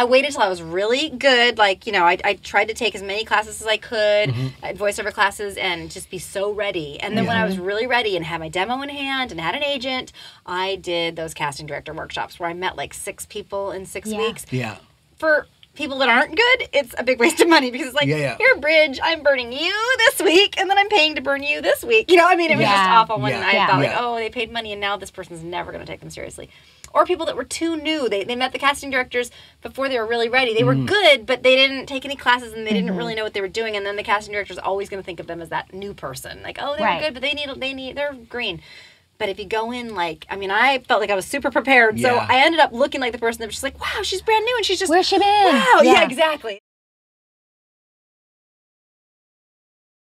I waited till I was really good. Like, you know, I, I tried to take as many classes as I could, Mm-hmm. uh, voiceover classes, and just be so ready. And then when I was really ready and had my demo in hand and had an agent, I did those casting director workshops where I met like six people in six Yeah. weeks. Yeah. For people that aren't good, it's a big waste of money because, it's like, Yeah, yeah. you're a bridge, I'm burning you this week, and then I'm paying to burn you this week. You know, I mean, it was just awful when Yeah. I Yeah. thought, like, Yeah. oh, they paid money and now this person's never going to take them seriously. Or people that were too new. They, they met the casting directors before they were really ready. They were Mm. good, but they didn't take any classes and they Mm-hmm. didn't really know what they were doing. And then the casting director's always going to think of them as that new person. Like, oh, they Right. were good, but they need, they need, they're green. But if you go in like, I mean, I felt like I was super prepared. So I ended up looking like the person that was just like, wow, she's brand new and she's just, Where's she been? wow. yeah, exactly.